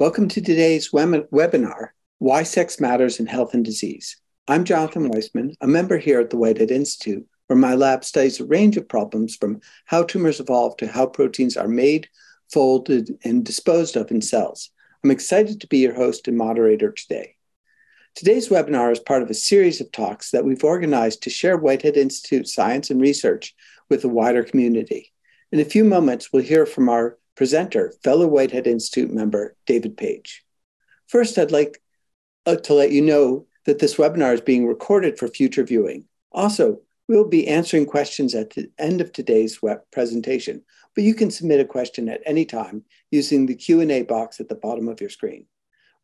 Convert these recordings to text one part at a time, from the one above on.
Welcome to today's web- webinar, Why Sex Matters in Health and Disease. I'm Jonathan Weissman, a member here at the Whitehead Institute, where my lab studies a range of problems from how tumors evolve to how proteins are made, folded, and disposed of in cells. I'm excited to be your host and moderator today. Today's webinar is part of a series of talks that we've organized to share Whitehead Institute science and research with the wider community. In a few moments, we'll hear from our presenter, fellow Whitehead Institute member David Page. First, I'd like uh, to let you know that this webinar is being recorded for future viewing. Also, we'll be answering questions at the end of today's web presentation, but you can submit a question at any time using the Q&A box at the bottom of your screen.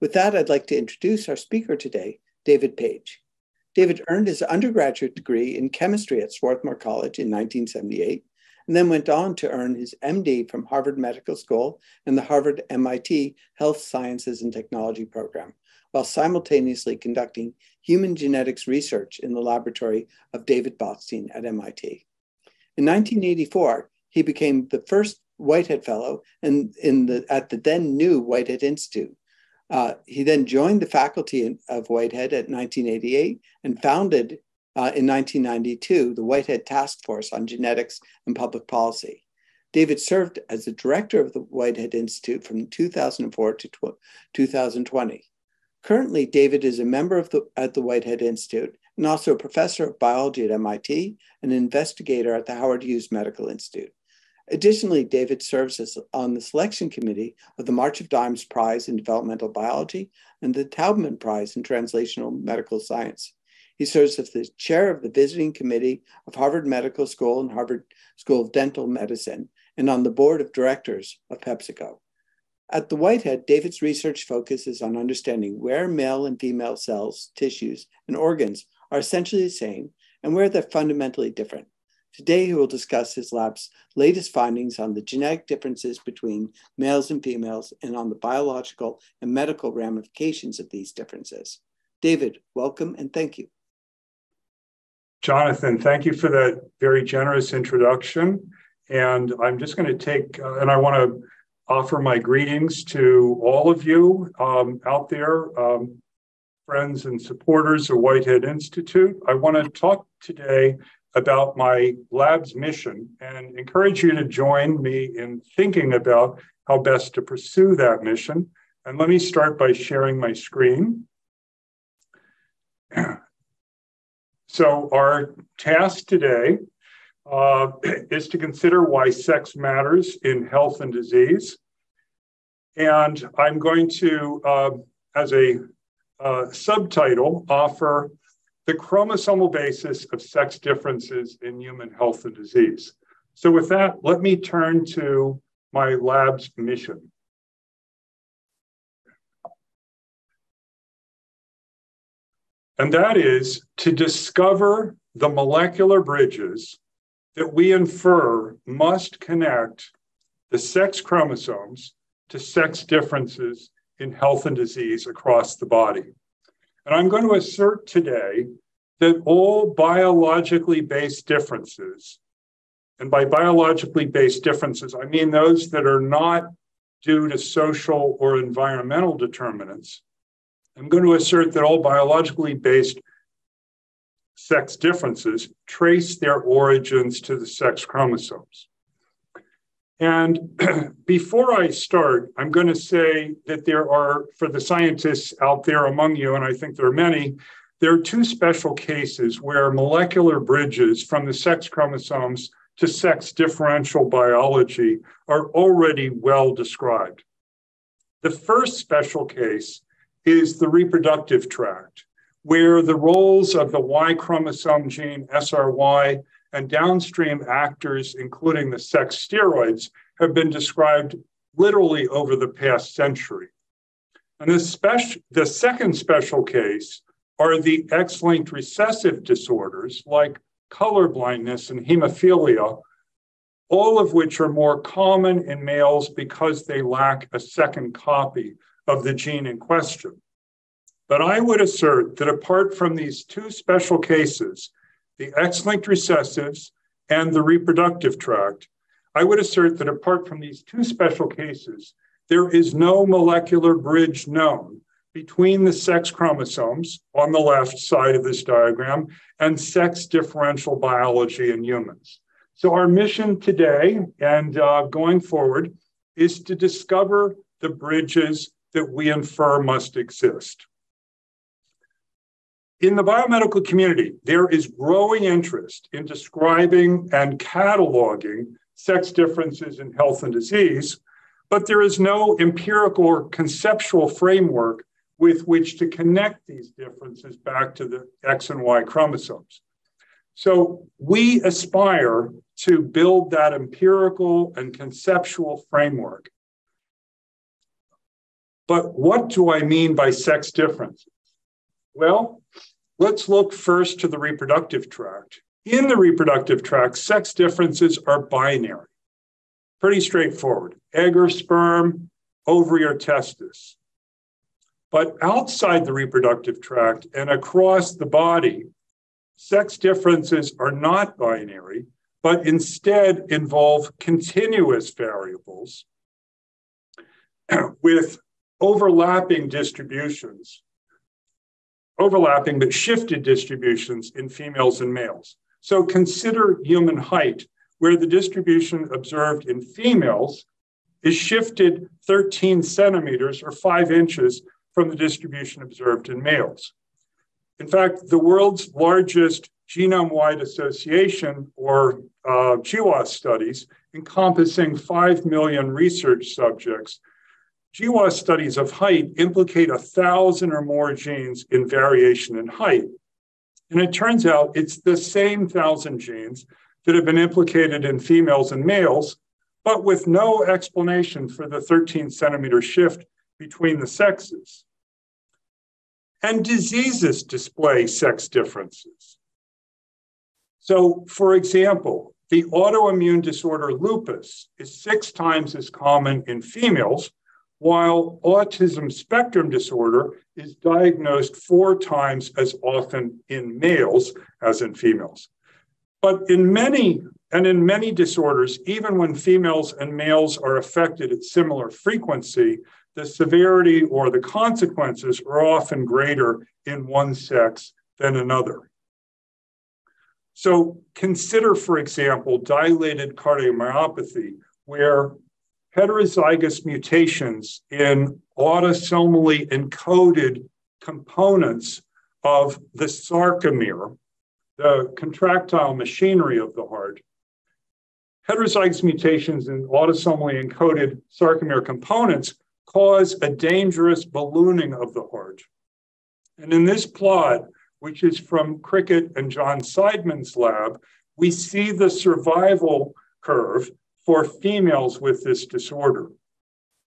With that, I'd like to introduce our speaker today, David Page. David earned his undergraduate degree in chemistry at Swarthmore College in 1978 and then went on to earn his MD from Harvard Medical School and the Harvard MIT Health Sciences and Technology program, while simultaneously conducting human genetics research in the laboratory of David Botstein at MIT. In 1984, he became the first Whitehead Fellow in, in the, at the then new Whitehead Institute. Uh, he then joined the faculty of Whitehead at 1988 and founded uh, in 1992 the Whitehead Task Force on Genetics and Public Policy. David served as the director of the Whitehead Institute from 2004 to 2020. Currently, David is a member of the, at the Whitehead Institute and also a professor of biology at MIT and an investigator at the Howard Hughes Medical Institute. Additionally, David serves as on the selection committee of the March of Dimes Prize in Developmental Biology and the Taubman Prize in Translational Medical Science. He serves as the chair of the visiting committee of Harvard Medical School and Harvard School of Dental Medicine and on the board of directors of PepsiCo. At the Whitehead, David's research focuses on understanding where male and female cells, tissues, and organs are essentially the same and where they're fundamentally different. Today, he will discuss his lab's latest findings on the genetic differences between males and females and on the biological and medical ramifications of these differences. David, welcome and thank you. Jonathan, thank you for that very generous introduction. And I'm just going to take, uh, and I want to offer my greetings to all of you um, out there, um, friends and supporters of Whitehead Institute. I want to talk today about my lab's mission and encourage you to join me in thinking about how best to pursue that mission. And let me start by sharing my screen. So, our task today uh, is to consider why sex matters in health and disease. And I'm going to, uh, as a uh, subtitle, offer the chromosomal basis of sex differences in human health and disease. So, with that, let me turn to my lab's mission. And that is to discover the molecular bridges that we infer must connect the sex chromosomes to sex differences in health and disease across the body. And I'm going to assert today that all biologically based differences, and by biologically based differences, I mean those that are not due to social or environmental determinants, I'm going to assert that all biologically based sex differences trace their origins to the sex chromosomes. And before I start, I'm going to say that there are, for the scientists out there among you, and I think there are many, there are two special cases where molecular bridges from the sex chromosomes to sex differential biology are already well described. The first special case is the reproductive tract, where the roles of the Y chromosome gene SRY and downstream actors, including the sex steroids, have been described literally over the past century. And the, speci- the second special case are the X linked recessive disorders like color blindness and hemophilia, all of which are more common in males because they lack a second copy of the gene in question. But I would assert that apart from these two special cases, the X linked recessives and the reproductive tract, I would assert that apart from these two special cases, there is no molecular bridge known between the sex chromosomes on the left side of this diagram and sex differential biology in humans. So, our mission today and uh, going forward is to discover the bridges that we infer must exist. In the biomedical community, there is growing interest in describing and cataloging sex differences in health and disease, but there is no empirical or conceptual framework with which to connect these differences back to the X and Y chromosomes. So we aspire to build that empirical and conceptual framework. But what do I mean by sex differences? Well, let's look first to the reproductive tract. In the reproductive tract, sex differences are binary. Pretty straightforward egg or sperm, ovary or testis. But outside the reproductive tract and across the body, sex differences are not binary, but instead involve continuous variables with overlapping distributions, overlapping but shifted distributions in females and males. So consider human height, where the distribution observed in females is shifted 13 centimeters or five inches from the distribution observed in males. In fact, the world's largest genome wide association, or uh, GWAS studies, encompassing 5 million research subjects, GWAS studies of height implicate a thousand or more genes in variation in height. And it turns out it's the same thousand genes that have been implicated in females and males, but with no explanation for the 13 centimeter shift between the sexes. And diseases display sex differences. So, for example, the autoimmune disorder lupus is six times as common in females, while autism spectrum disorder is diagnosed four times as often in males as in females. But in many and in many disorders, even when females and males are affected at similar frequency, the severity or the consequences are often greater in one sex than another. So consider, for example, dilated cardiomyopathy, where heterozygous mutations in autosomally encoded components of the sarcomere, the contractile machinery of the heart, heterozygous mutations in autosomally encoded sarcomere components cause a dangerous ballooning of the heart. And in this plot, which is from Kricket and John Seidman's lab, we see the survival curve for females with this disorder.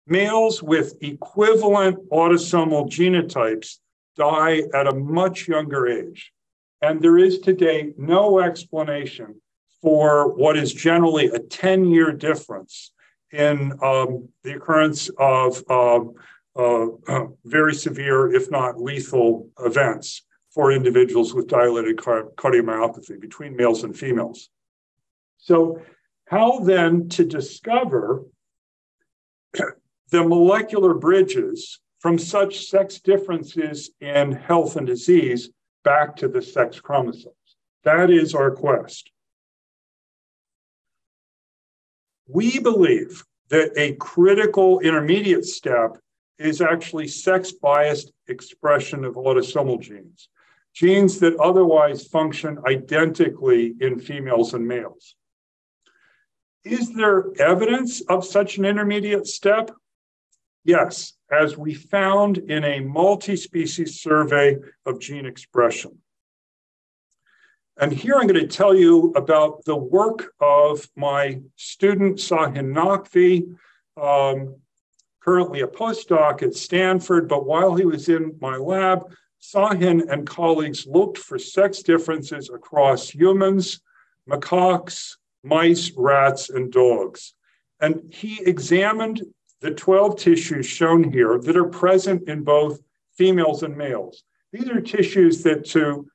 Males with equivalent autosomal genotypes die at a much younger age. And there is today no explanation for what is generally a 10 year difference in um, the occurrence of uh, uh, very severe, if not lethal, events for individuals with dilated car- cardiomyopathy between males and females. So, how then to discover the molecular bridges from such sex differences in health and disease back to the sex chromosomes? That is our quest. We believe that a critical intermediate step is actually sex biased expression of autosomal genes, genes that otherwise function identically in females and males. Is there evidence of such an intermediate step? Yes, as we found in a multi species survey of gene expression. And here I'm going to tell you about the work of my student, Sahin Naqvi, um, currently a postdoc at Stanford. But while he was in my lab, Sahin and colleagues looked for sex differences across humans, macaques, mice, rats, and dogs. And he examined the 12 tissues shown here that are present in both females and males. These are tissues that, to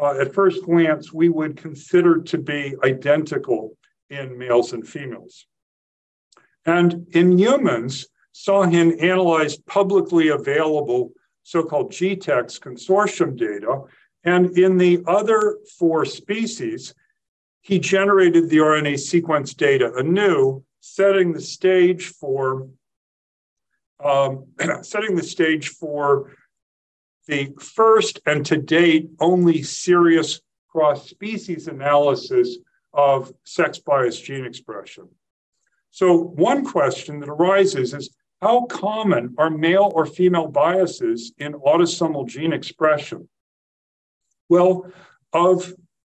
uh, at first glance, we would consider to be identical in males and females. And in humans, Sahin analyzed publicly available so-called GTEx consortium data. And in the other four species, he generated the RNA sequence data anew, setting the stage for um, setting the stage for the first and to date only serious cross species analysis of sex bias gene expression. So, one question that arises is how common are male or female biases in autosomal gene expression? Well, of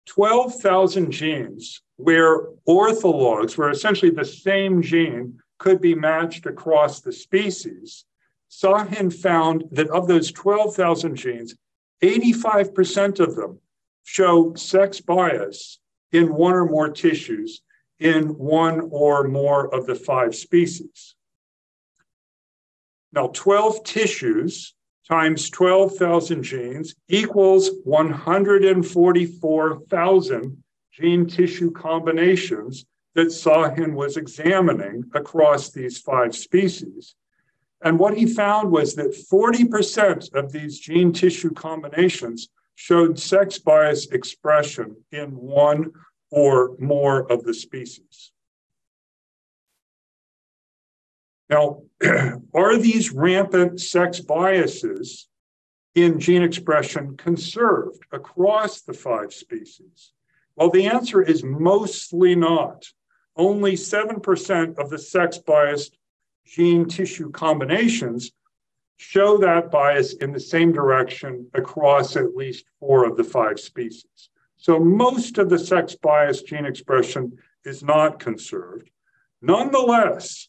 12,000 genes where orthologs, where essentially the same gene could be matched across the species, Sahin found that of those 12,000 genes, 85% of them show sex bias in one or more tissues in one or more of the five species. Now, 12 tissues times 12,000 genes equals 144,000 gene tissue combinations that Sahin was examining across these five species. And what he found was that 40% of these gene tissue combinations showed sex bias expression in one or more of the species. Now, are these rampant sex biases in gene expression conserved across the five species? Well, the answer is mostly not. Only 7% of the sex biased gene tissue combinations show that bias in the same direction across at least four of the five species. So most of the sex biased gene expression is not conserved. Nonetheless,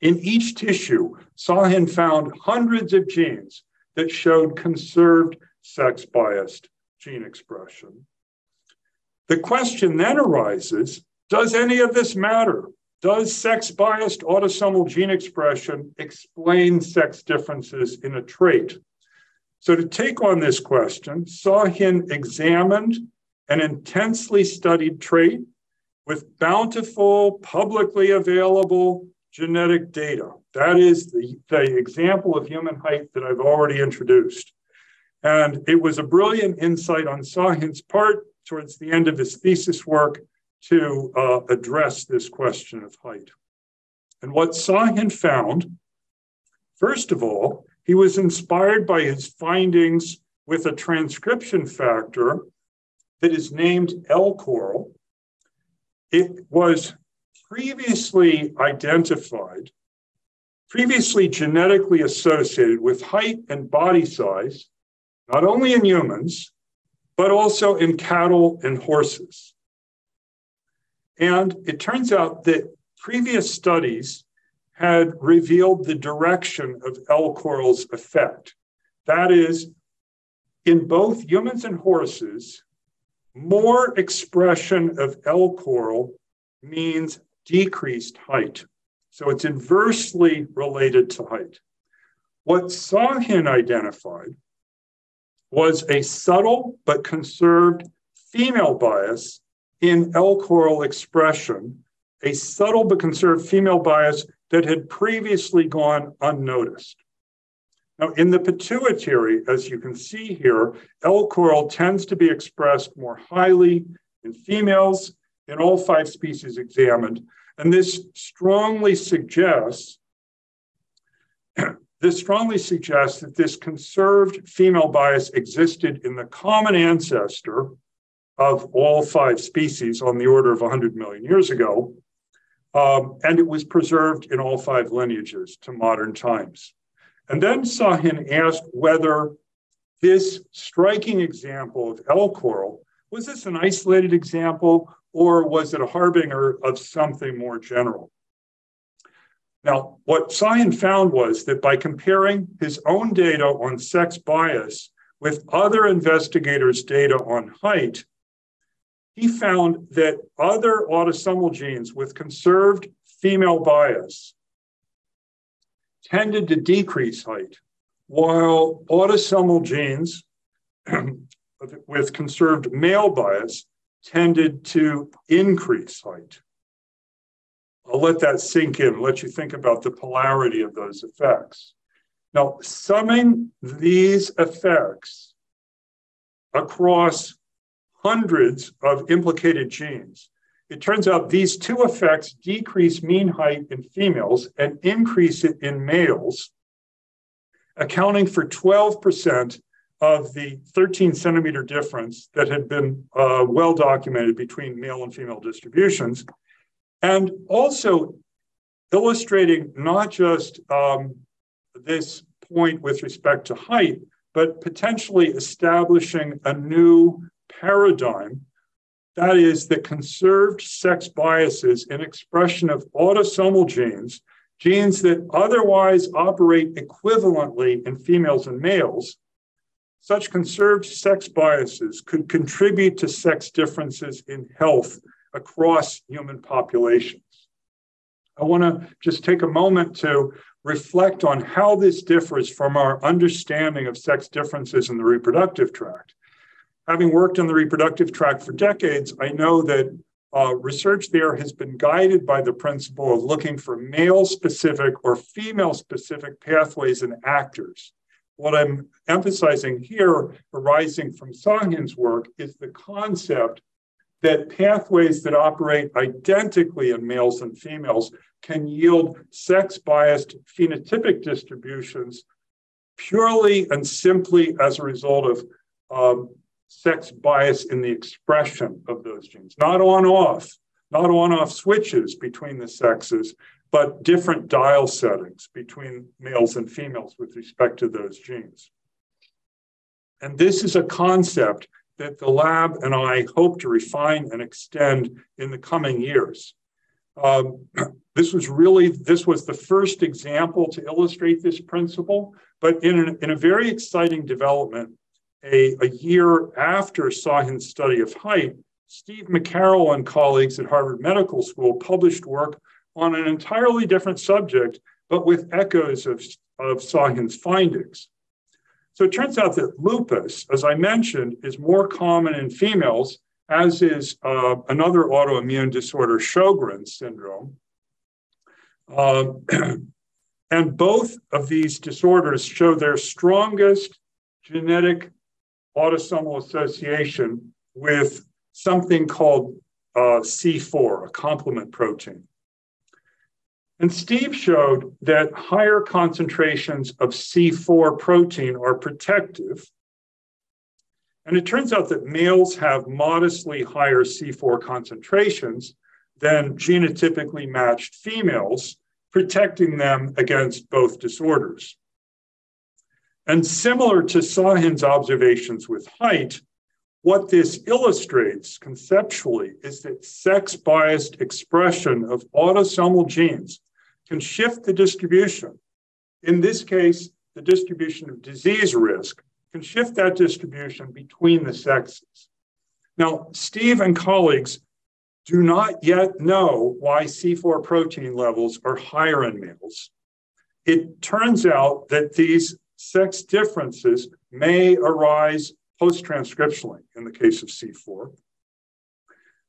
in each tissue, Sahin found hundreds of genes that showed conserved sex biased gene expression. The question then arises does any of this matter? Does sex biased autosomal gene expression explain sex differences in a trait? So, to take on this question, Sahin examined an intensely studied trait with bountiful, publicly available genetic data. That is the, the example of human height that I've already introduced. And it was a brilliant insight on Sahin's part towards the end of his thesis work to uh, address this question of height. And what Sahin found, first of all, he was inspired by his findings with a transcription factor that is named LCORL. It was previously identified, previously genetically associated with height and body size, not only in humans, but also in cattle and horses. And it turns out that previous studies had revealed the direction of LCORL's effect. That is, in both humans and horses, more expression of LCORL means decreased height. So it's inversely related to height. What Sahin identified was a subtle but conserved female bias in LCORL expression, a subtle but conserved female bias that had previously gone unnoticed. Now, in the pituitary, as you can see here, LCORL tends to be expressed more highly in females in all five species examined. And this strongly suggests this strongly suggests that this conserved female bias existed in the common ancestor of all five species on the order of 100 million years ago. Um, and it was preserved in all five lineages to modern times. And then Sahin asked whether this striking example of LCORL was this an isolated example or was it a harbinger of something more general? Now, what Sahin found was that by comparing his own data on sex bias with other investigators' data on height, he found that other autosomal genes with conserved female bias tended to decrease height, while autosomal genes with conserved male bias tended to increase height. I'll let that sink in, let you think about the polarity of those effects. Now, summing these effects across hundreds of implicated genes, it turns out these two effects decrease mean height in females and increase it in males, accounting for 12% of the 13 centimeter difference that had been uh, well documented between male and female distributions. And also illustrating not just um, this point with respect to height, but potentially establishing a new paradigm. That is, that conserved sex biases in expression of autosomal genes, genes that otherwise operate equivalently in females and males, such conserved sex biases could contribute to sex differences in health across human populations. I want to just take a moment to reflect on how this differs from our understanding of sex differences in the reproductive tract. Having worked on the reproductive tract for decades, I know that uh, research there has been guided by the principle of looking for male specific or female specific pathways and actors. What I'm emphasizing here, arising from Sahin's work, is the concept that pathways that operate identically in males and females can yield sex biased phenotypic distributions purely and simply as a result of um, sex bias in the expression of those genes, not on off, not on off switches between the sexes, but different dial settings between males and females with respect to those genes. And this is a concept that the lab and I hope to refine and extend in the coming years. Um, this was really, this was the first example to illustrate this principle, but in, an, in a very exciting development, a, a year after Sahin's study of height, Steve McCarroll and colleagues at Harvard Medical School published work on an entirely different subject, but with echoes of, of Sahin's findings. So it turns out that lupus, as I mentioned, is more common in females, as is uh, another autoimmune disorder, Sjogren's syndrome. Um, and both of these disorders show their strongest genetic autosomal association with something called uh, C4, a complement protein. And Steve showed that higher concentrations of C4 protein are protective. And it turns out that males have modestly higher C4 concentrations than genotypically matched females, protecting them against both disorders. And similar to Sahin's observations with height, what this illustrates conceptually is that sex biased expression of autosomal genes can shift the distribution. In this case, the distribution of disease risk can shift that distribution between the sexes. Now, Steve and colleagues do not yet know why C4 protein levels are higher in males. It turns out that these sex differences may arise post transcriptionally in the case of C4.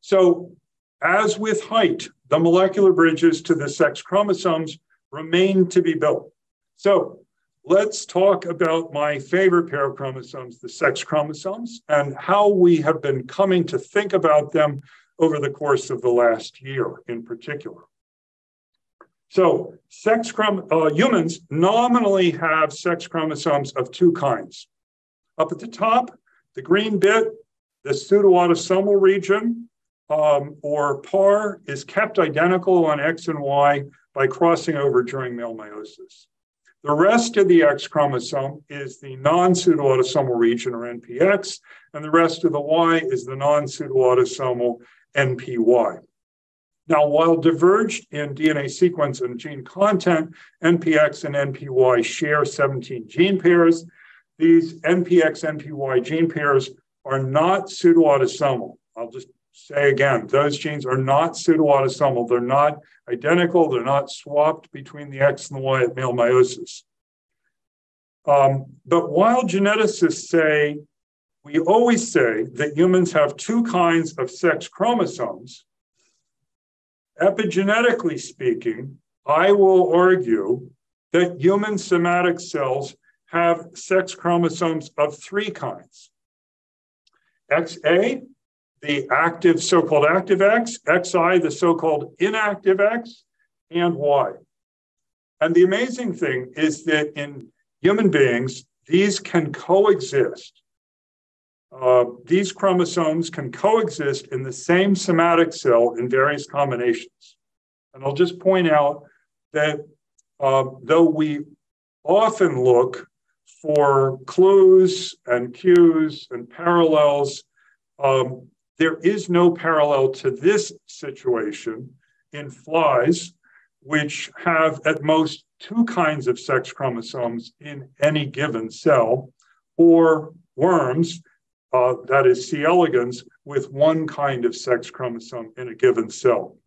So, as with height, the molecular bridges to the sex chromosomes remain to be built. So, let's talk about my favorite pair of chromosomes, the sex chromosomes, and how we have been coming to think about them over the course of the last year in particular. So sex chrom- uh, humans nominally have sex chromosomes of two kinds. Up at the top, the green bit, the pseudoautosomal region, um, or PAR, is kept identical on X and Y by crossing over during male meiosis. The rest of the X chromosome is the non pseudoautosomal region, or NPX, and the rest of the Y is the non pseudoautosomal NPY. Now, while diverged in DNA sequence and gene content, NPX and NPY share 17 gene pairs. These NPX NPY gene pairs are not pseudoautosomal. I'll just say again, those genes are not pseudoautosomal. They're not identical. They're not swapped between the X and the Y at male meiosis. Um, but while geneticists say, we always say that humans have two kinds of sex chromosomes, Epigenetically speaking, I will argue that human somatic cells have sex chromosomes of three kinds. XA, the active, so-called active X, XI, the so-called inactive X, and Y. And the amazing thing is that in human beings, these can coexist. Uh, these chromosomes can coexist in the same somatic cell in various combinations. And I'll just point out that uh, though we often look for clues and cues and parallels, um, there is no parallel to this situation in flies, which have at most two kinds of sex chromosomes in any given cell, or worms, uh, that is C. elegans, with one kind of sex chromosome in a given cell.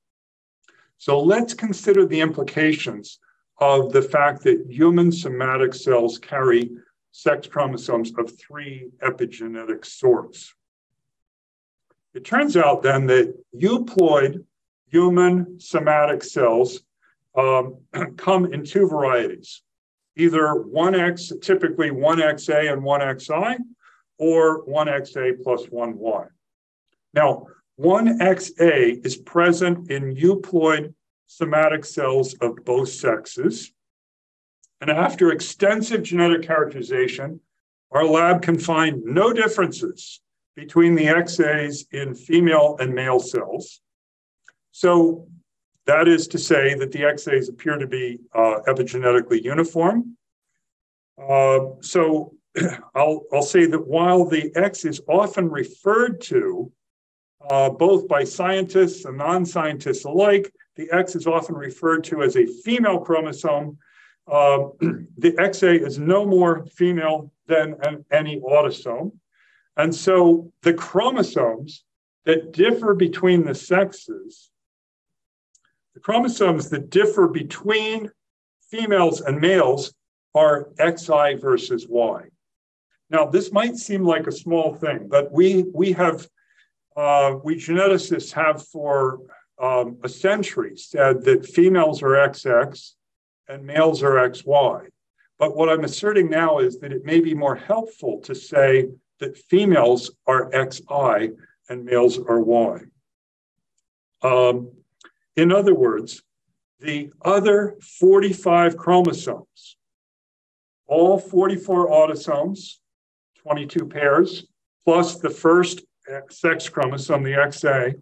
So let's consider the implications of the fact that human somatic cells carry sex chromosomes of three epigenetic sorts. It turns out then that euploid human somatic cells um, come in two varieties, either 1X, typically 1XA and 1XI, or 1XA plus 1Y. Now, 1XA is present in euploid somatic cells of both sexes. And after extensive genetic characterization, our lab can find no differences between the XAs in female and male cells. So that is to say that the XAs appear to be uh, epigenetically uniform. Uh, so I'll, I'll say that while the X is often referred to, uh, both by scientists and non scientists alike, the X is often referred to as a female chromosome. Uh, the XA is no more female than an, any autosome. And so the chromosomes that differ between the sexes, the chromosomes that differ between females and males are XI versus Y. Now, this might seem like a small thing, but we, we have, uh, we geneticists have for um, a century said that females are XX and males are XY. But what I'm asserting now is that it may be more helpful to say that females are XI and males are Y. Um, in other words, the other 45 chromosomes, all 44 autosomes, 22 pairs, plus the first sex chromosome, the XA,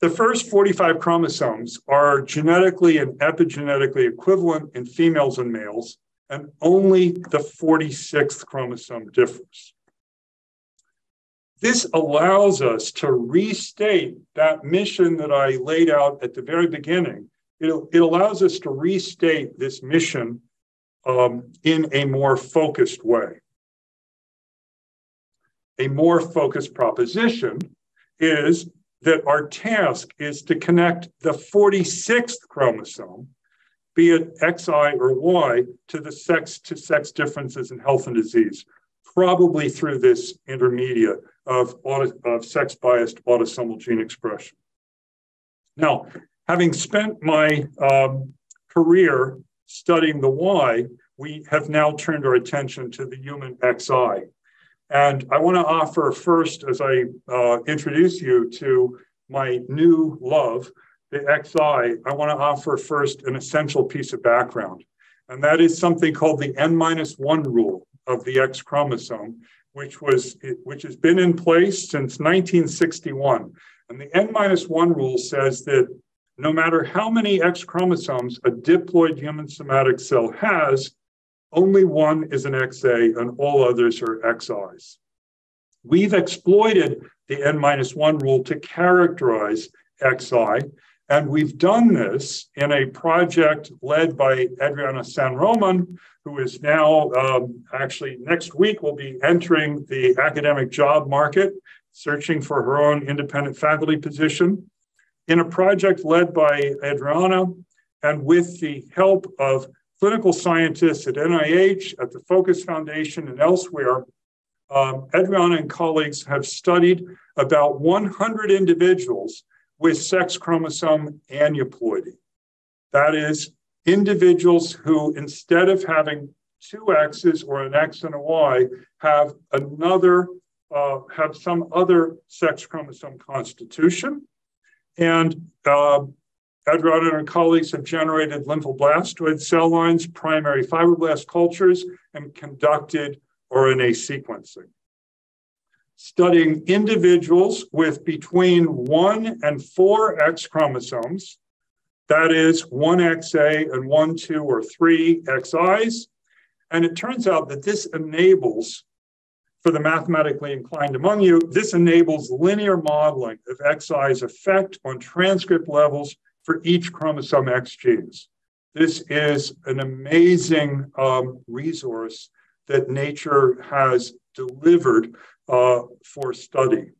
the first 45 chromosomes are genetically and epigenetically equivalent in females and males, and only the 46th chromosome differs. This allows us to restate that mission that I laid out at the very beginning. It, it allows us to restate this mission um, in a more focused way. A more focused proposition is that our task is to connect the 46th chromosome, be it XI or Y, to the sex to sex differences in health and disease, probably through this intermediate of, of sex biased autosomal gene expression. Now, having spent my um, career studying the Y, we have now turned our attention to the human XI. And I want to offer first, as I uh, introduce you to my new love, the XI, I want to offer first an essential piece of background. And that is something called the N minus one rule of the X chromosome, which was which has been in place since 1961. And the N minus one rule says that no matter how many X chromosomes a diploid human somatic cell has, only one is an XA and all others are XIs. We've exploited the N minus one rule to characterize XI, and we've done this in a project led by Adriana San Roman, who is now um, actually next week will be entering the academic job market, searching for her own independent faculty position. In a project led by Adriana and with the help of clinical scientists at NIH, at the Focus Foundation, and elsewhere, um, Adriana and colleagues have studied about 100 individuals with sex chromosome aneuploidy. That is, individuals who, instead of having two X's or an X and a Y, have another, uh, have some other sex chromosome constitution. And uh, Adriana and her colleagues have generated lymphoblastoid cell lines, primary fibroblast cultures, and conducted RNA sequencing. Studying individuals with between one and four X chromosomes, that is one XA and one, two, or three XIs. And it turns out that this enables, for the mathematically inclined among you, this enables linear modeling of XI's effect on transcript levels for each chromosome X genes. This is an amazing um, resource that nature has delivered uh, for study.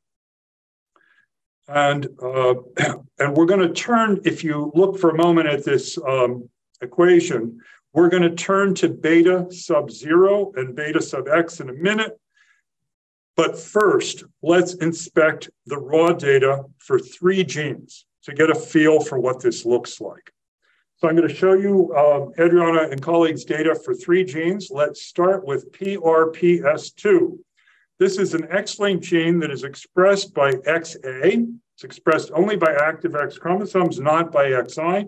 And, uh, and we're going to turn, if you look for a moment at this um, equation, we're going to turn to beta sub zero and beta sub x in a minute. But first, let's inspect the raw data for three genes to get a feel for what this looks like. So I'm going to show you um, Adriana and colleagues' data for three genes. Let's start with PRPS2. This is an X-linked gene that is expressed by XA. It's expressed only by active X chromosomes, not by XI.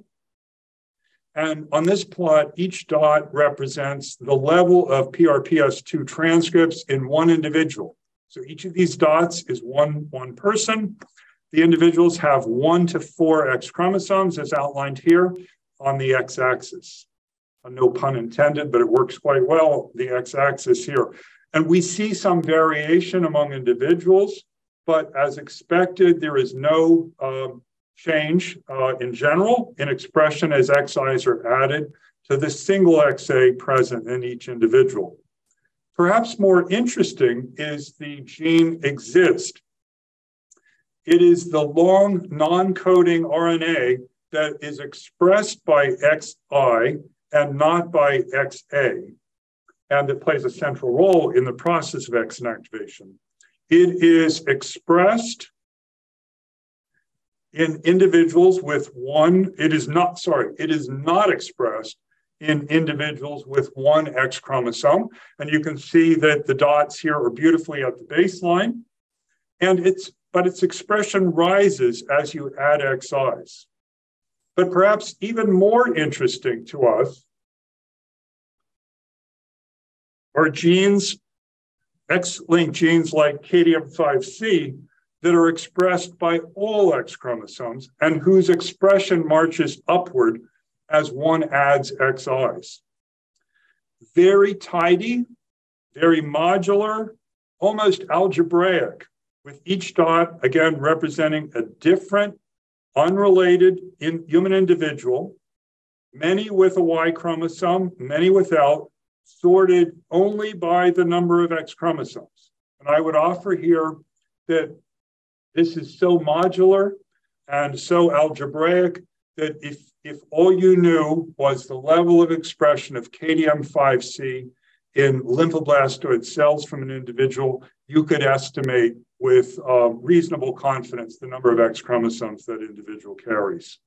And on this plot, each dot represents the level of PRPS2 transcripts in one individual. So each of these dots is one, one person. The individuals have one to four X chromosomes, as outlined here on the X axis. No pun intended, but it works quite well, the X axis here. And we see some variation among individuals, but as expected, there is no um, change uh, in general in expression as XIs are added to the single XA present in each individual. Perhaps more interesting is the gene XIST it is the long non-coding RNA that is expressed by XI and not by XA, and that plays a central role in the process of X inactivation. It is expressed in individuals with one, it is not, sorry, it is not expressed in individuals with one X chromosome. And you can see that the dots here are beautifully at the baseline. And it's but its expression rises as you add XIs. But perhaps even more interesting to us are genes, X-linked genes like KDM5C that are expressed by all X chromosomes and whose expression marches upward as one adds XIs. Very tidy, very modular, almost algebraic with each dot, again, representing a different, unrelated in human individual, many with a Y chromosome, many without, sorted only by the number of X chromosomes. And I would offer here that this is so modular and so algebraic that if, if all you knew was the level of expression of KDM5C in lymphoblastoid cells from an individual, you could estimate with uh, reasonable confidence the number of X chromosomes that individual carries.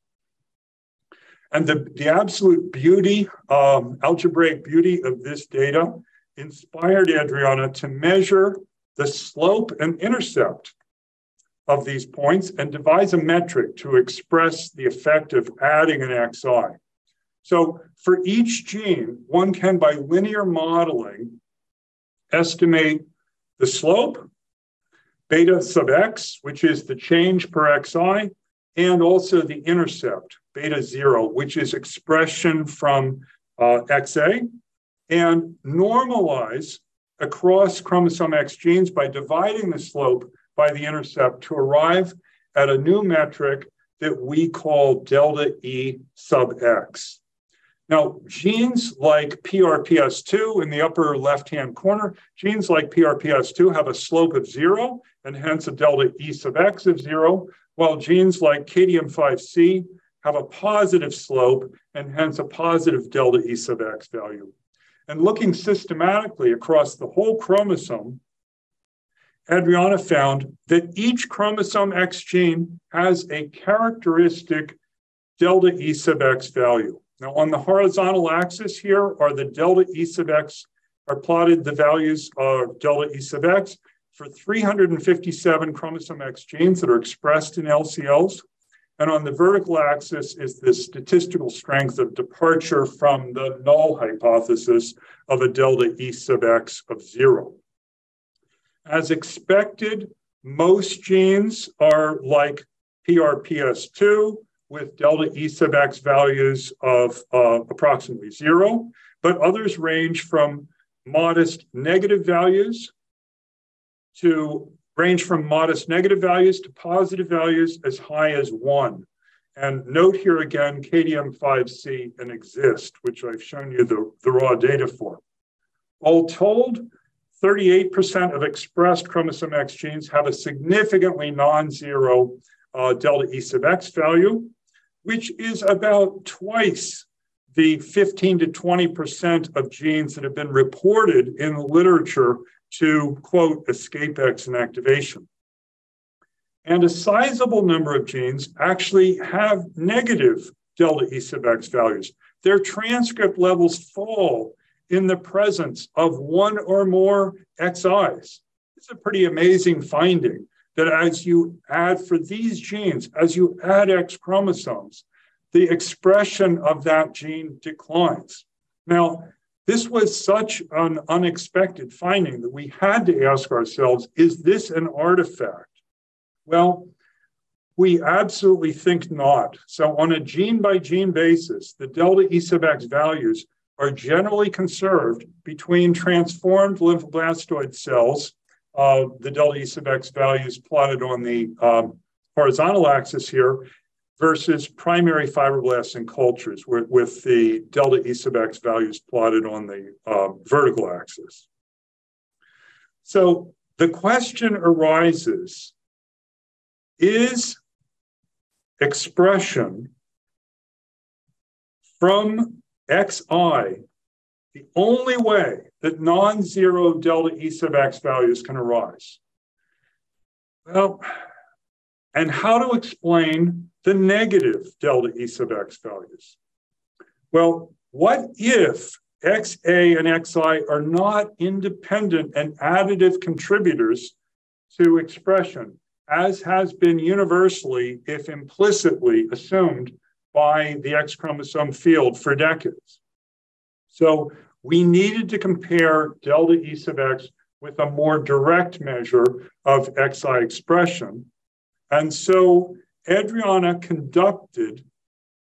And the, the absolute beauty, um, algebraic beauty of this data inspired Adriana to measure the slope and intercept of these points and devise a metric to express the effect of adding an XI. So for each gene, one can, by linear modeling, estimate the slope beta sub x, which is the change per xi, and also the intercept, beta zero, which is expression from uh, xa, and normalize across chromosome X genes by dividing the slope by the intercept to arrive at a new metric that we call delta E sub X. Now, genes like PRPS2 in the upper left-hand corner, genes like PRPS2 have a slope of zero and hence a delta E sub X of zero, while genes like KDM5C have a positive slope and hence a positive delta E sub X value. And looking systematically across the whole chromosome, Adriana found that each chromosome X gene has a characteristic delta E sub X value. Now, on the horizontal axis here are the delta E sub X are plotted the values of delta E sub X for 357 chromosome X genes that are expressed in LCLs. And on the vertical axis is the statistical strength of departure from the null hypothesis of a delta E sub X of zero. As expected, most genes are like PRPS2 with delta E sub X values of uh, approximately zero, but others range from modest negative values to range from modest negative values to positive values as high as one. And note here again, KDM5C and XIST, which I've shown you the, the raw data for. All told, 38% of expressed chromosome X genes have a significantly non-zero uh, delta E sub X value, which is about twice the 15 to 20% of genes that have been reported in the literature to quote, escape X inactivation. And a sizable number of genes actually have negative delta E sub X values. Their transcript levels fall in the presence of one or more XIs. It's a pretty amazing finding that as you add for these genes, as you add X chromosomes, the expression of that gene declines. Now, this was such an unexpected finding that we had to ask ourselves is this an artifact? Well, we absolutely think not. So, on a gene by gene basis, the delta E sub X values are generally conserved between transformed lymphoblastoid cells, uh, the delta E sub X values plotted on the um, horizontal axis here, versus primary fibroblasts in cultures with, with the delta E sub X values plotted on the uh, vertical axis. So the question arises, is expression from xi the only way that non-zero delta E sub X values can arise? Well, and how to explain the negative delta E sub x values. Well, what if XA and XI are not independent and additive contributors to expression, as has been universally, if implicitly, assumed by the X chromosome field for decades? So we needed to compare delta E sub x with a more direct measure of XI expression. And so Adriana conducted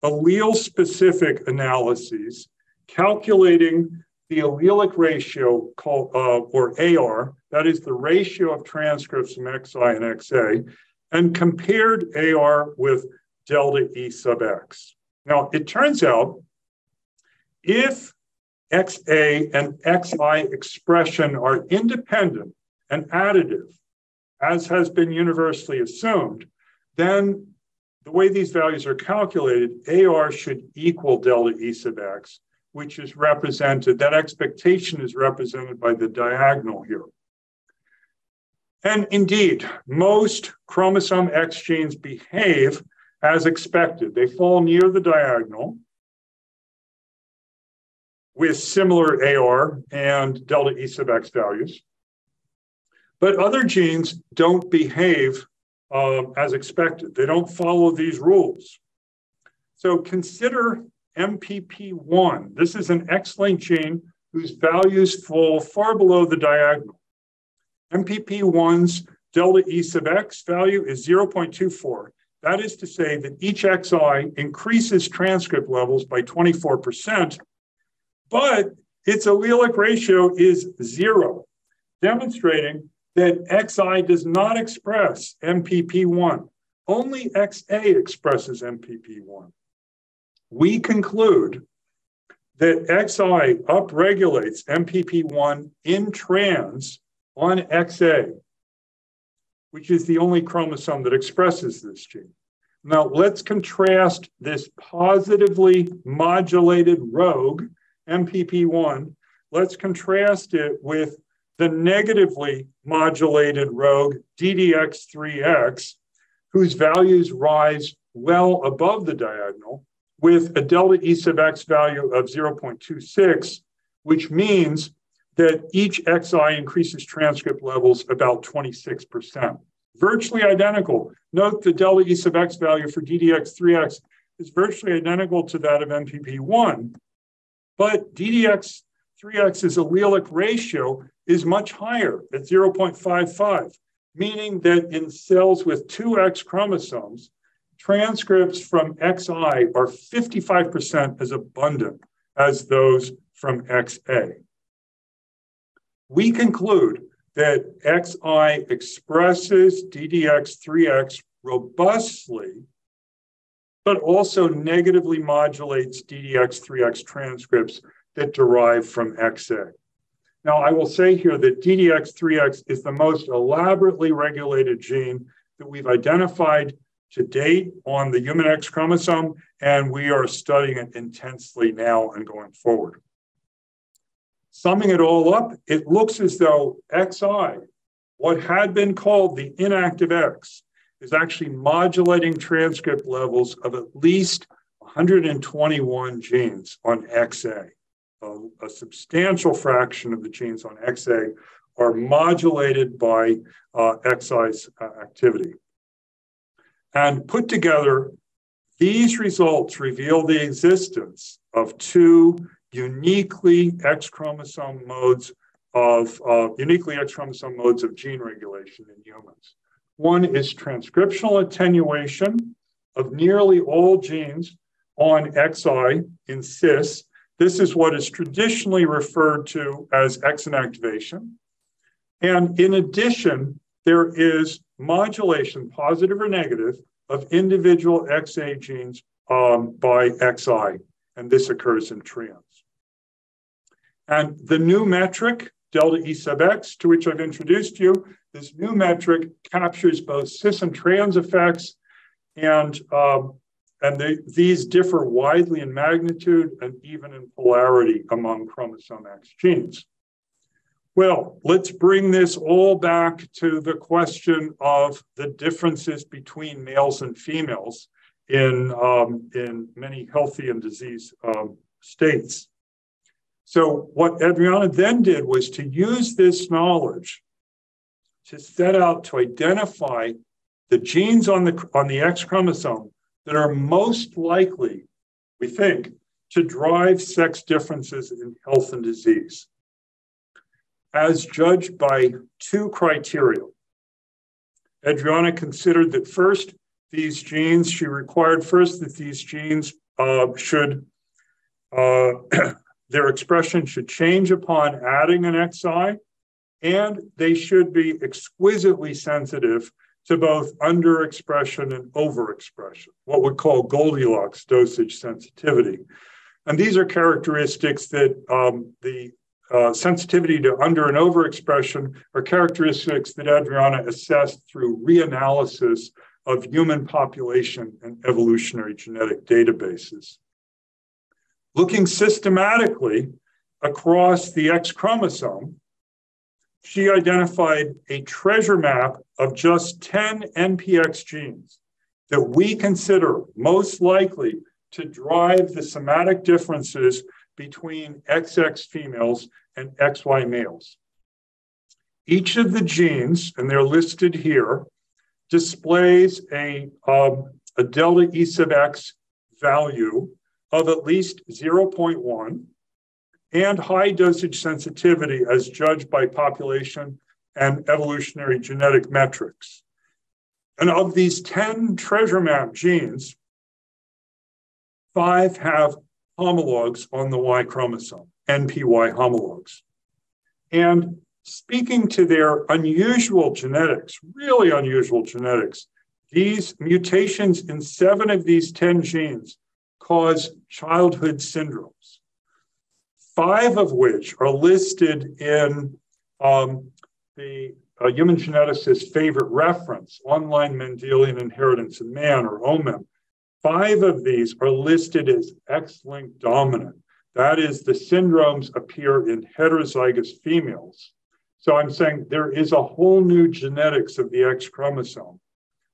allele specific analyses calculating the allelic ratio called, uh, or AR, that is the ratio of transcripts from XI and XA, and compared AR with delta E sub X. Now, it turns out if XA and XI expression are independent and additive, as has been universally assumed, then the way these values are calculated, AR should equal delta E sub x, which is represented, that expectation is represented by the diagonal here. And indeed, most chromosome X genes behave as expected. They fall near the diagonal with similar AR and delta E sub X values. But other genes don't behave uh, as expected. They don't follow these rules. So consider MPP1. This is an X-linked gene whose values fall far below the diagonal. MPP1's delta E sub X value is 0.24. That is to say that each XI increases transcript levels by 24%, but its allelic ratio is zero, demonstrating that XI does not express MPP1. Only XA expresses MPP1. We conclude that XI upregulates MPP1 in trans on XA, which is the only chromosome that expresses this gene. Now, let's contrast this positively modulated rogue MPP1. Let's contrast it with the negatively modulated rogue DDX3X, whose values rise well above the diagonal, with a delta E sub x value of 0.26, which means that each xi increases transcript levels about 26%. Virtually identical. Note the delta E sub x value for DDX3X is virtually identical to that of MPP1, but DDX3X's allelic ratio is much higher at 0.55, meaning that in cells with two X chromosomes, transcripts from XI are 55% as abundant as those from XA. We conclude that XI expresses DDX3X robustly, but also negatively modulates DDX3X transcripts that derive from XA. Now, I will say here that DDX3X is the most elaborately regulated gene that we've identified to date on the human X chromosome, and we are studying it intensely now and going forward. Summing it all up, it looks as though XI, what had been called the inactive X, is actually modulating transcript levels of at least 121 genes on XA. A, a substantial fraction of the genes on XA are modulated by uh, XI's uh, activity. And put together, these results reveal the existence of two uniquely X chromosome modes of uh, uniquely X chromosome modes of gene regulation in humans. One is transcriptional attenuation of nearly all genes on XI in cis. This is what is traditionally referred to as X inactivation. And in addition, there is modulation, positive or negative, of individual XA genes um, by XI, and this occurs in trans. And the new metric, delta E sub x, to which I've introduced you, this new metric captures both cis and trans effects, and, um, and they, these differ widely in magnitude and even in polarity among chromosome X genes. Well, let's bring this all back to the question of the differences between males and females in, um, in many healthy and disease um, states. So, what Adriana then did was to use this knowledge to set out to identify the genes on the, on the X chromosome that are most likely, we think, to drive sex differences in health and disease as judged by two criteria. Adriana considered that first, these genes, she required first that these genes uh, should, uh, their expression should change upon adding an XI, and they should be exquisitely sensitive to both underexpression and overexpression, what we call Goldilocks dosage sensitivity. And these are characteristics that um, the uh, sensitivity to under and overexpression are characteristics that Adriana assessed through reanalysis of human population and evolutionary genetic databases. Looking systematically across the X chromosome, she identified a treasure map of just 10 NPX genes that we consider most likely to drive the somatic differences between XX females and XY males. Each of the genes, and they're listed here, displays a, um, a delta E sub x value of at least 0.1 and high dosage sensitivity as judged by population and evolutionary genetic metrics. And of these 10 treasure map genes, five have homologs on the Y chromosome, NPY homologs. And speaking to their unusual genetics, really unusual genetics, these mutations in seven of these 10 genes cause childhood syndromes, five of which are listed in um, the uh, human geneticist's favorite reference, Online Mendelian Inheritance in Man, or OMIM, Five of these are listed as X linked dominant. That is, the syndromes appear in heterozygous females. So I'm saying there is a whole new genetics of the X chromosome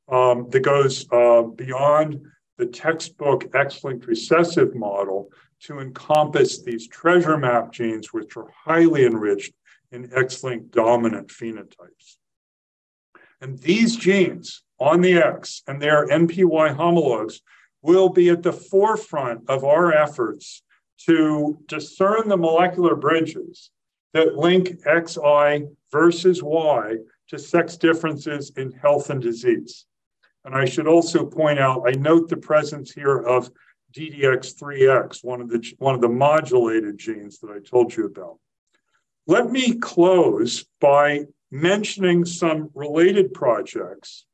um, that goes uh, beyond the textbook X-linked recessive model to encompass these treasure map genes, which are highly enriched in X-linked dominant phenotypes. And these genes on the X and their NPY homologs will be at the forefront of our efforts to discern the molecular bridges that link XI versus Y to sex differences in health and disease. And I should also point out, I note the presence here of DDX3X, one of the, one of the modulated genes that I told you about. Let me close by mentioning some related projects,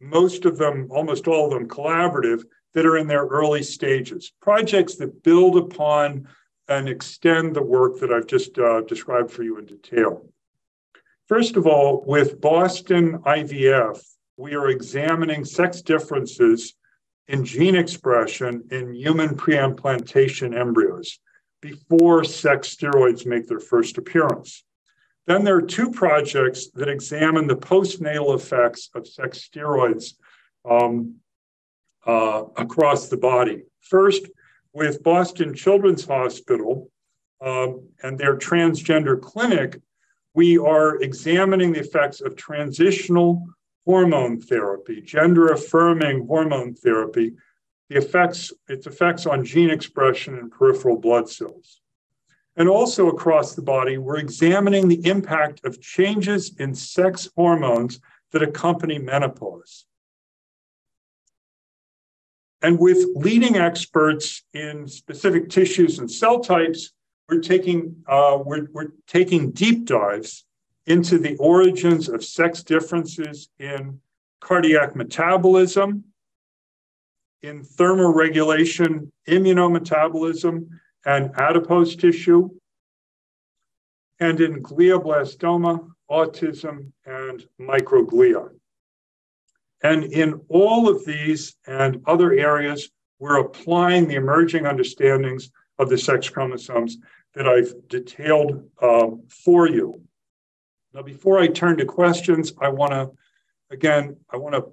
most of them, almost all of them collaborative, that are in their early stages. Projects that build upon and extend the work that I've just uh, described for you in detail. First of all, with Boston IVF, we are examining sex differences in gene expression in human preimplantation embryos before sex steroids make their first appearance. Then there are two projects that examine the postnatal effects of sex steroids um, uh, across the body. First, with Boston Children's Hospital um, and their transgender clinic, we are examining the effects of transitional hormone therapy, gender affirming hormone therapy, the effects, its effects on gene expression in peripheral blood cells. And also across the body, we're examining the impact of changes in sex hormones that accompany menopause. And with leading experts in specific tissues and cell types, we're taking, uh, we're, we're taking deep dives into the origins of sex differences in cardiac metabolism, in thermoregulation, immunometabolism, and adipose tissue, and in glioblastoma, autism, and microglia. And in all of these and other areas, we're applying the emerging understandings of the sex chromosomes that I've detailed um, for you. Now, before I turn to questions, I want to, again, I want to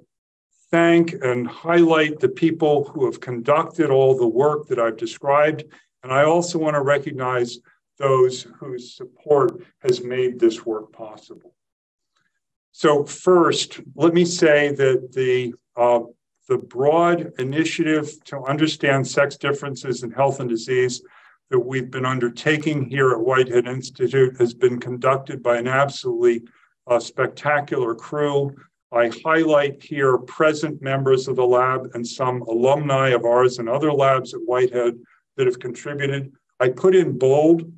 thank and highlight the people who have conducted all the work that I've described. And I also want to recognize those whose support has made this work possible. So first, let me say that the, uh, the broad initiative to understand sex differences in health and disease that we've been undertaking here at Whitehead Institute has been conducted by an absolutely uh, spectacular crew. I highlight here present members of the lab and some alumni of ours and other labs at Whitehead that have contributed. I put in bold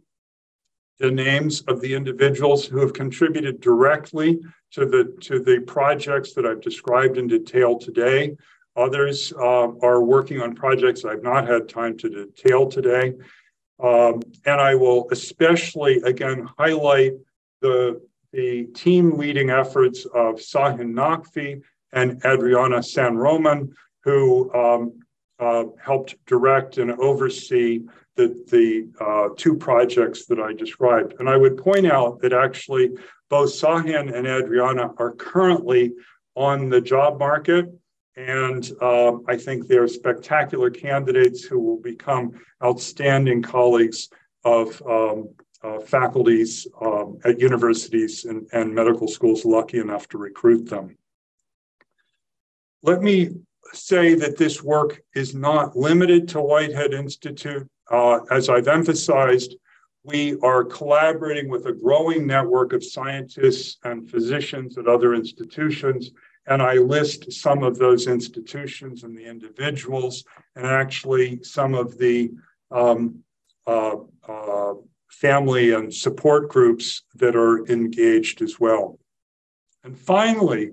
the names of the individuals who have contributed directly to the to the projects that I've described in detail today. Others uh, are working on projects I've not had time to detail today. Um, and I will especially, again, highlight the, the team leading efforts of Sahin Naqvi and Adriana San Roman, who um, uh, helped direct and oversee the, the uh, two projects that I described. And I would point out that actually both Sahin and Adriana are currently on the job market. And uh, I think they're spectacular candidates who will become outstanding colleagues of um, uh, faculties um, at universities and, and medical schools lucky enough to recruit them. Let me say that this work is not limited to Whitehead Institute. Uh, as I've emphasized, we are collaborating with a growing network of scientists and physicians at other institutions. And I list some of those institutions and the individuals, and actually some of the um, uh, uh, family and support groups that are engaged as well. And finally,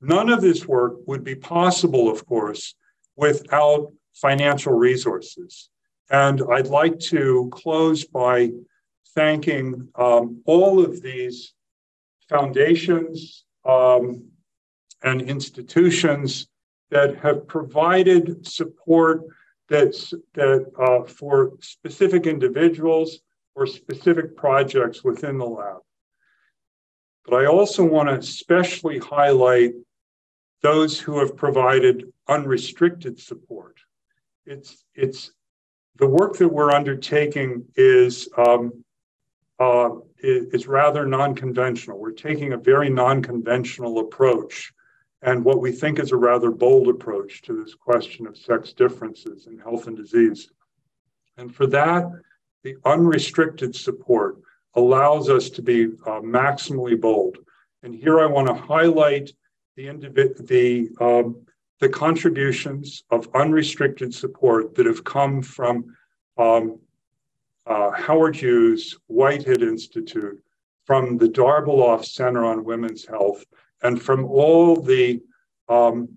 none of this work would be possible, of course, without financial resources. And I'd like to close by thanking um, all of these foundations um, and institutions that have provided support that's, that uh, for specific individuals or specific projects within the lab. But I also want to especially highlight those who have provided unrestricted support. It's, it's the work that we're undertaking is, um, uh, is, rather non-conventional. We're taking a very non-conventional approach and what we think is a rather bold approach to this question of sex differences in health and disease. And for that, the unrestricted support allows us to be uh, maximally bold. And here I want to highlight the, individ- the, um, the contributions of unrestricted support that have come from um, uh, Howard Hughes, Whitehead Institute, from the Darbeloff Center on Women's Health, and from all the um,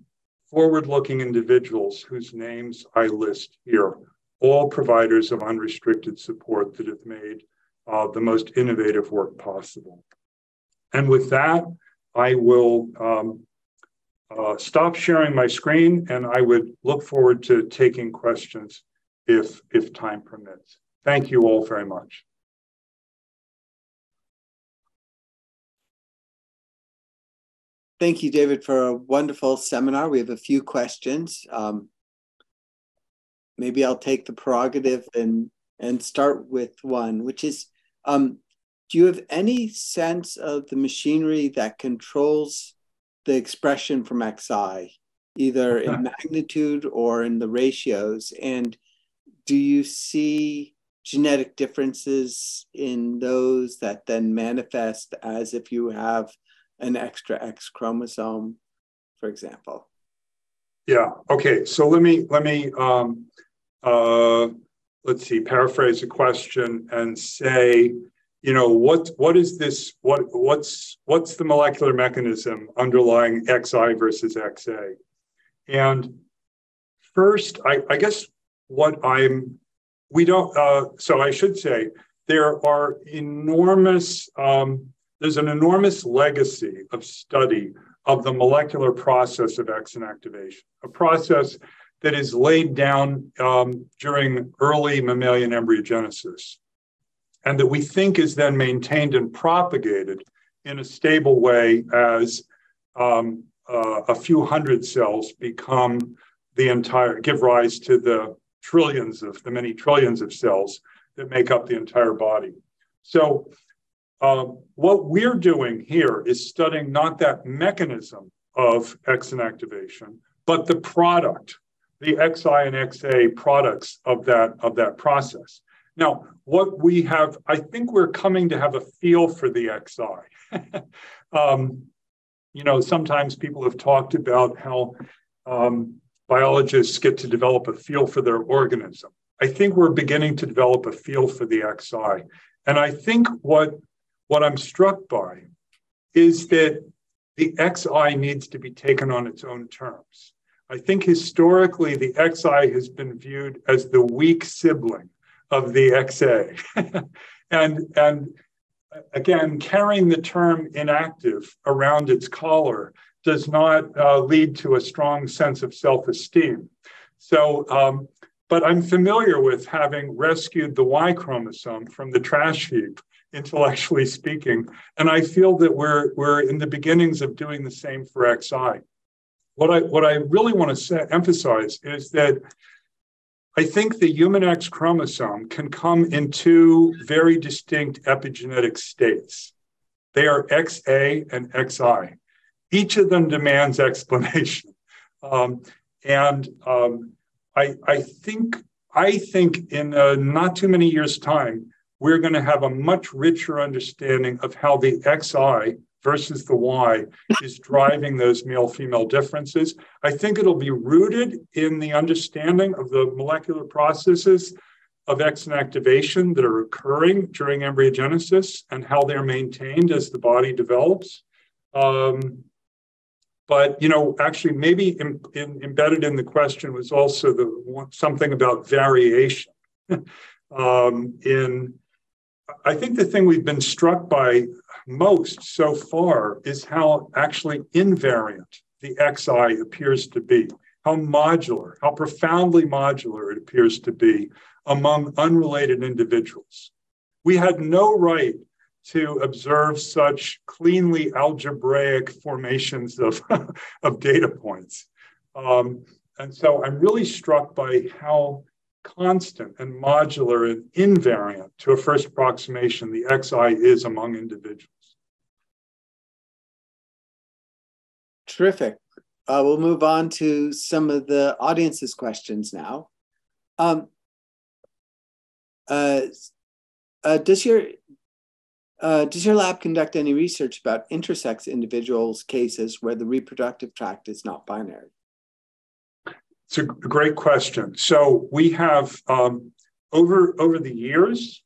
forward looking individuals whose names I list here, all providers of unrestricted support that have made uh, the most innovative work possible. And with that, I will um, uh, stop sharing my screen and I would look forward to taking questions if, if time permits. Thank you all very much. Thank you, David, for a wonderful seminar. We have a few questions. Um, maybe I'll take the prerogative and and start with one, which is, um, do you have any sense of the machinery that controls the expression from XI, either in magnitude or in the ratios? And do you see genetic differences in those that then manifest as if you have an extra X chromosome, for example? Yeah. Okay. So let me let me um, uh, let's see, paraphrase a question and say, you know, what what is this? What what's what's the molecular mechanism underlying XI versus XA? And first, I, I guess what I'm we don't. Uh, so I should say there are enormous. Um, there's an enormous legacy of study of the molecular process of X inactivation, a process that is laid down um, during early mammalian embryogenesis and that we think is then maintained and propagated in a stable way as um, uh, a few hundred cells become the entire, give rise to the trillions of, the many trillions of cells that make up the entire body. So um, what we're doing here is studying not that mechanism of X inactivation, but the product, the XI and XA products of that, of that process. Now, what we have, I think we're coming to have a feel for the XI. um, you know, sometimes people have talked about how um, biologists get to develop a feel for their organism. I think we're beginning to develop a feel for the XI. And I think what what I'm struck by is that the XI needs to be taken on its own terms. I think historically the XI has been viewed as the weak sibling of the XA. and, and again, carrying the term inactive around its collar does not uh, lead to a strong sense of self esteem. So, um, but I'm familiar with having rescued the Y chromosome from the trash heap intellectually speaking. And I feel that we're we're in the beginnings of doing the same for XI. What I what I really want to say, emphasize is that I think the human X chromosome can come in two very distinct epigenetic states. They are XA and XI. Each of them demands explanation. Um, and um, I, I think I think in uh, not too many years' time, we're going to have a much richer understanding of how the XI versus the Y is driving those male female differences. I think it'll be rooted in the understanding of the molecular processes of X inactivation that are occurring during embryogenesis and how they're maintained as the body develops. Um, but you know, actually, maybe in, in, embedded in the question was also the something about variation um, in I think the thing we've been struck by most so far is how actually invariant the XI appears to be, how modular, how profoundly modular it appears to be among unrelated individuals. We had no right to observe such cleanly algebraic formations of, of data points. Um, and so I'm really struck by how constant and modular and invariant to a first approximation the xi is among individuals. Terrific. Uh, we'll move on to some of the audience's questions now. Um, uh, uh, does your uh, does your lab conduct any research about intersex individuals' cases where the reproductive tract is not binary? It's a great question. So we have um, over over the years,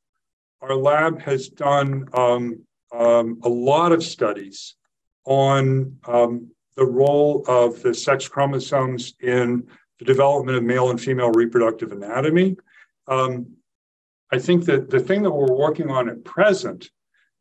our lab has done um, um, a lot of studies on um, the role of the sex chromosomes in the development of male and female reproductive anatomy. Um, I think that the thing that we're working on at present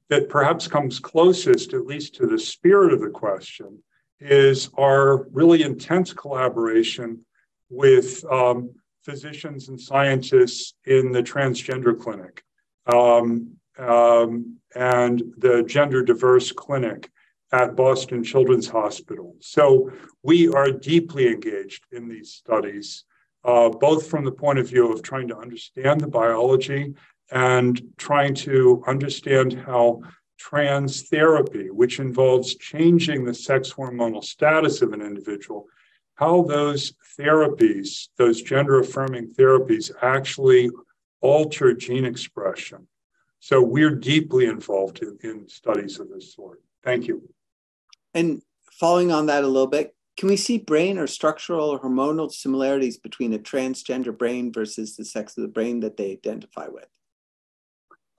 that perhaps comes closest, at least to the spirit of the question, is our really intense collaboration with um, physicians and scientists in the transgender clinic um, um, and the gender diverse clinic at Boston Children's Hospital. So we are deeply engaged in these studies, uh, both from the point of view of trying to understand the biology and trying to understand how trans therapy, which involves changing the sex hormonal status of an individual, how those therapies, those gender affirming therapies, actually alter gene expression. So we're deeply involved in, in studies of this sort. Thank you. And following on that a little bit, can we see brain or structural or hormonal similarities between a transgender brain versus the sex of the brain that they identify with?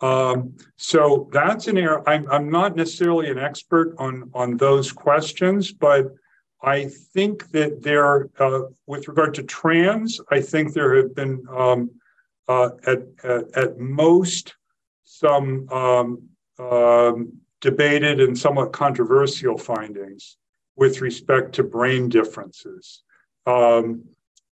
Um, so that's an area. I'm, I'm not necessarily an expert on on those questions, but I think that there, uh, with regard to trans, I think there have been um, uh, at, at, at most some um, um debated and somewhat controversial findings with respect to brain differences. Um,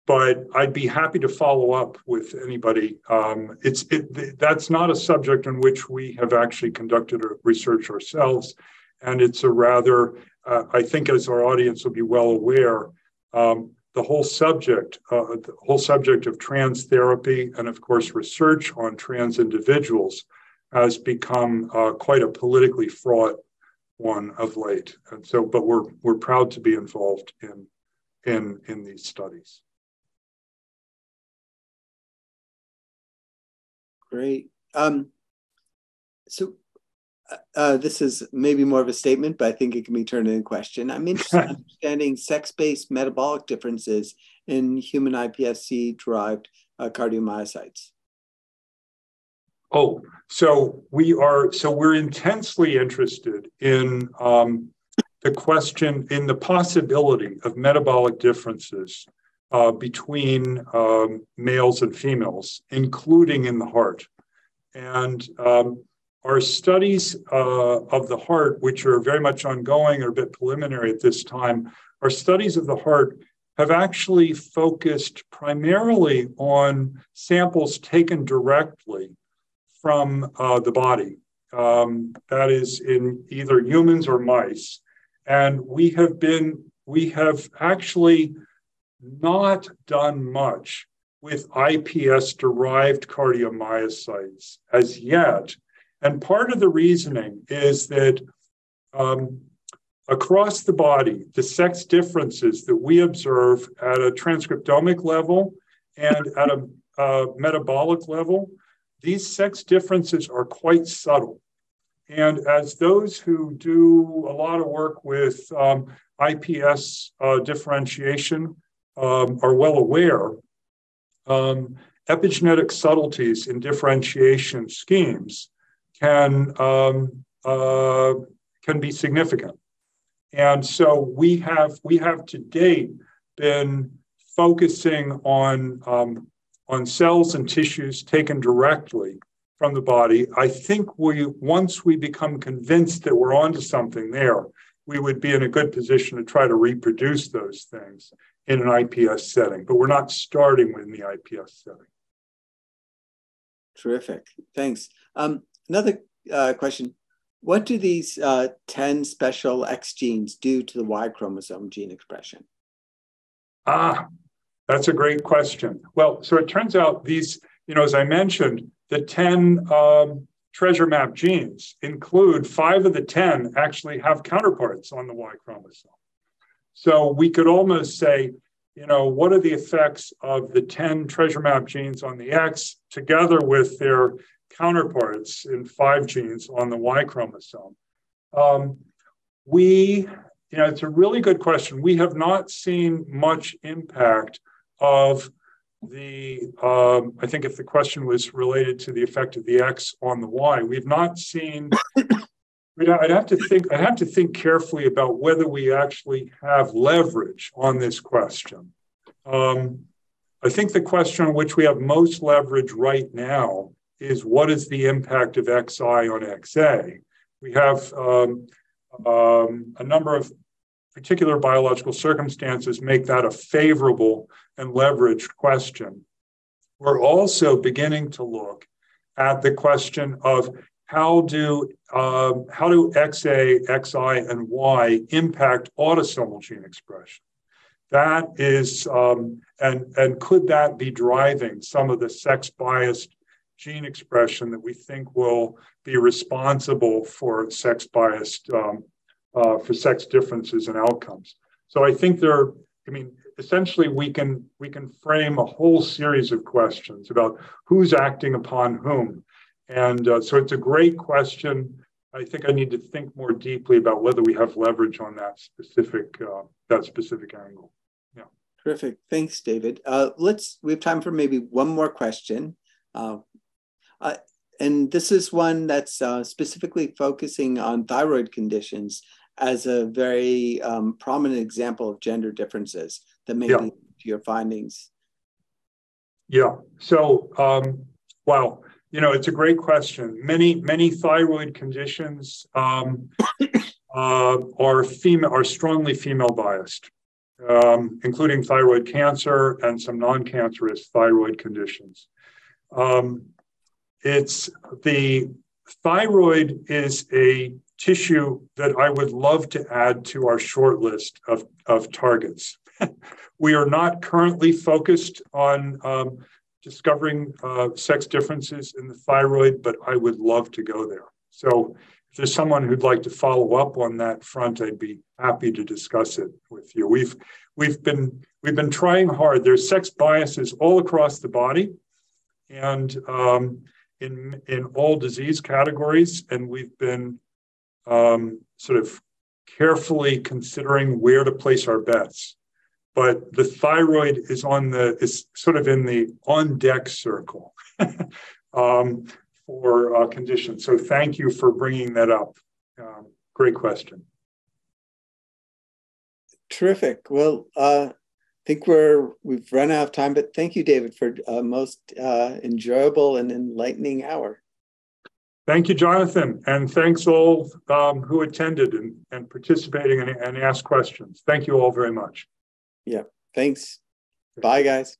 but I'd be happy to follow up with anybody. Um, it's it, that's not a subject on which we have actually conducted research ourselves, and it's a rather, uh, I think, as our audience will be well aware, um, the whole subject, uh, the whole subject of trans therapy, and of course research on trans individuals, has become uh, quite a politically fraught one of late. And so, but we're we're proud to be involved in in in these studies. Great. Um, so uh, uh this is maybe more of a statement, but I think it can be turned into a question. I'm interested in understanding sex-based metabolic differences in human iPSC-derived uh, cardiomyocytes. Oh, so we are so we're intensely interested in um, the question in the possibility of metabolic differences uh, between um, males and females, including in the heart. And um, our studies uh, of the heart, which are very much ongoing or a bit preliminary at this time, our studies of the heart have actually focused primarily on samples taken directly from uh, the body. Um, that is in either humans or mice. And we have been, we have actually not done much with iPS derived cardiomyocytes as yet. And part of the reasoning is that um, across the body, the sex differences that we observe at a transcriptomic level and at a metabolic level these sex differences are quite subtle. And as those who do a lot of work with um, IPS uh, differentiation um, are well aware, um, epigenetic subtleties in differentiation schemes can, um, uh, can be significant. And so we have, we have to date been focusing on um, on cells and tissues taken directly from the body, I think we once we become convinced that we're onto something there, we would be in a good position to try to reproduce those things in an IPS setting. But we're not starting with the IPS setting. Terrific. Thanks. Um, another uh, question. What do these uh, 10 special X genes do to the Y chromosome gene expression? Ah, that's a great question. Well, so it turns out these, you know, as I mentioned, the 10 um, treasure map genes include five of the 10 actually have counterparts on the Y chromosome. So we could almost say, you know, what are the effects of the 10 treasure map genes on the X together with their counterparts in five genes on the Y chromosome? Um, we, you know, it's a really good question. We have not seen much impact of the, um, I think if the question was related to the effect of the X on the Y, we've not seen, I'd have to think, I'd have to think carefully about whether we actually have leverage on this question. Um, I think the question on which we have most leverage right now is what is the impact of XI on XA? We have um, um, a number of particular biological circumstances make that a favorable and leveraged question. We're also beginning to look at the question of how do um, how do XA, XI, and Y impact autosomal gene expression? That is, um, and and could that be driving some of the sex biased gene expression that we think will be responsible for sex biased um, uh, for sex differences and outcomes. So I think there, I mean, essentially we can we can frame a whole series of questions about who's acting upon whom, and uh, so it's a great question. I think I need to think more deeply about whether we have leverage on that specific uh, that specific angle. Yeah. Terrific. Thanks, David. Uh, let's we have time for maybe one more question. Uh, uh, and this is one that's uh, specifically focusing on thyroid conditions as a very um, prominent example of gender differences that may yeah. lead to your findings. Yeah. So, um, wow, you know, it's a great question. Many, many thyroid conditions um, uh, are female, are strongly female biased, um, including thyroid cancer and some non-cancerous thyroid conditions. Um, it's the thyroid is a tissue that I would love to add to our short list of, of targets. we are not currently focused on um, discovering uh, sex differences in the thyroid, but I would love to go there. So if there's someone who'd like to follow up on that front, I'd be happy to discuss it with you. We've we've been we've been trying hard. There's sex biases all across the body, and um, in in all disease categories, and we've been um, sort of carefully considering where to place our bets. But the thyroid is on the is sort of in the on deck circle um, for uh, conditions. So thank you for bringing that up. Um, great question. Terrific. Well, uh, think we're we've run out of time, but thank you, David, for a most uh, enjoyable and enlightening hour. Thank you, Jonathan, and thanks all um, who attended and, and participating and, and asked questions. Thank you all very much. Yeah, thanks. Bye, guys.